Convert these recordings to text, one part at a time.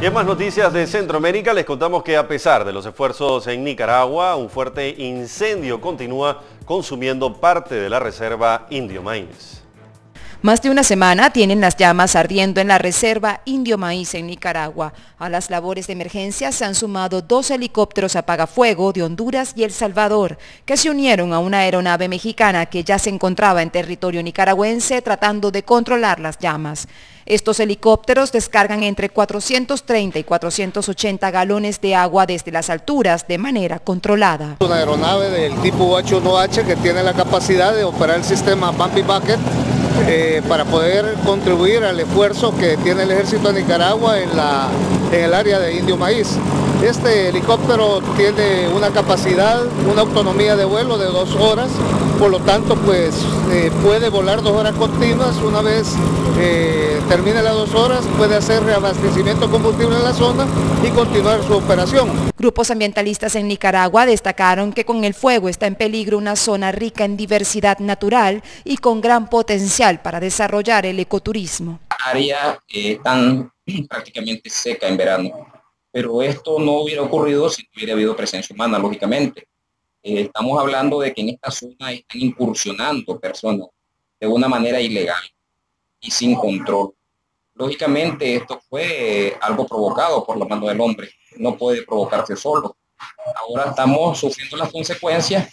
Y en más noticias de Centroamérica les contamos que a pesar de los esfuerzos en Nicaragua, un fuerte incendio continúa consumiendo parte de la reserva Indio Maíz. Más de una semana tienen las llamas ardiendo en la reserva Indio Maíz en Nicaragua. A las labores de emergencia se han sumado dos helicópteros apagafuego de Honduras y El Salvador, que se unieron a una aeronave mexicana que ya se encontraba en territorio nicaragüense tratando de controlar las llamas. Estos helicópteros descargan entre 430 y 480 galones de agua desde las alturas de manera controlada. Una aeronave del tipo H1H que tiene la capacidad de operar el sistema Bumpy Bucket eh, para poder contribuir al esfuerzo que tiene el ejército de Nicaragua en, la, en el área de Indio Maíz. Este helicóptero tiene una capacidad, una autonomía de vuelo de dos horas, por lo tanto pues eh, puede volar dos horas continuas. Una vez eh, termine las dos horas puede hacer reabastecimiento de combustible en la zona y continuar su operación. Grupos ambientalistas en Nicaragua destacaron que con el fuego está en peligro una zona rica en diversidad natural y con gran potencial para desarrollar el ecoturismo. Área eh, tan prácticamente seca en verano pero esto no hubiera ocurrido si no hubiera habido presencia humana, lógicamente. Eh, estamos hablando de que en esta zona están incursionando personas de una manera ilegal y sin control. Lógicamente esto fue algo provocado por la mano del hombre, no puede provocarse solo. Ahora estamos sufriendo las consecuencias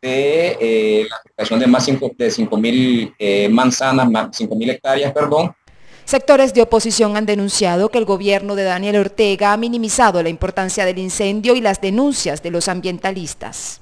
de eh, la afectación de más de 5.000 eh, manzanas, más 5.000 hectáreas, perdón, Sectores de oposición han denunciado que el gobierno de Daniel Ortega ha minimizado la importancia del incendio y las denuncias de los ambientalistas.